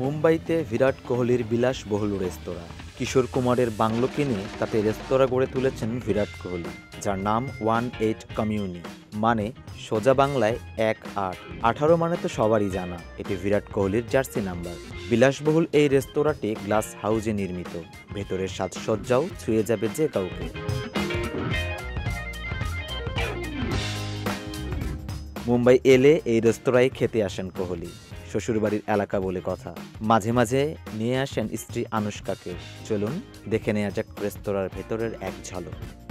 মুম্বাইতে বিরাট কোহলির বিলাসবহুল রেস্তোরাঁ। কিশোর কুমারের বাংলো কিনে তাতে রেস্তোরাঁ গড়ে তুলেছেন বিরাট কোহলি, যার নাম ওয়ান এইট কমিউনি মানে সোজা বাংলায় এক আট। আঠারো মানে তো সবারই জানা, এটি বিরাট কোহলির জার্সি নাম্বার। বিলাসবহুল এই রেস্তোরাঁটি গ্লাস হাউজে নির্মিত, ভেতরের সাজসজ্জাও ছুঁয়ে যাবে যে কাউকে। মুম্বাই এলে এই রেস্তোরাঁয় খেতে আসেন কোহলি। শ্বশুরবাড়ির এলাকা বলে কথা। মাঝে মাঝে নিয়ে আসেন স্ত্রী আনুষ্কাকে। চলুন দেখে নেওয়া যাক রেস্তোরাঁর ভেতরের এক ঝলক।